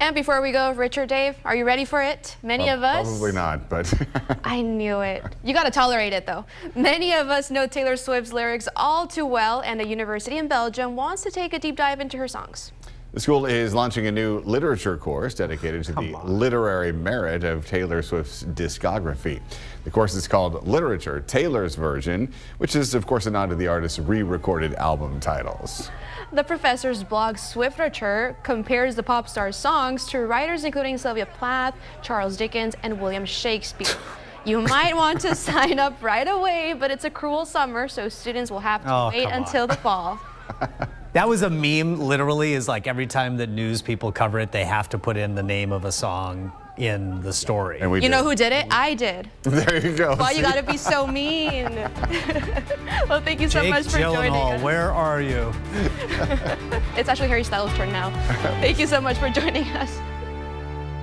And before we go, Richard, Dave, are you ready for it? Many of us. Probably not, but. I knew it. You got to tolerate it, though. Many of us know Taylor Swift's lyrics all too well, and a university in Belgium wants to take a deep dive into her songs. The school is launching a new literature course dedicated to Come the on. literary merit of Taylor Swift's discography. The course is called Literature, Taylor's Version, which is, of course, a nod to the artist's re-recorded album titles. The professor's blog Swifterature compares the pop star's songs to writers including Sylvia Plath, Charles Dickens, and William Shakespeare. You might want to sign up right away, but it's a cruel summer, so students will have to oh, wait until the fall. That was a meme, literally, is like every time that news people cover it, they have to put in the name of a song in the story. And we you did. know who did it? I did. There you go. Why you gotta be so mean? well, thank you so Jake much for Gyllenhaal, joining us. where are you? it's actually Harry Styles' turn now. thank you so much for joining us.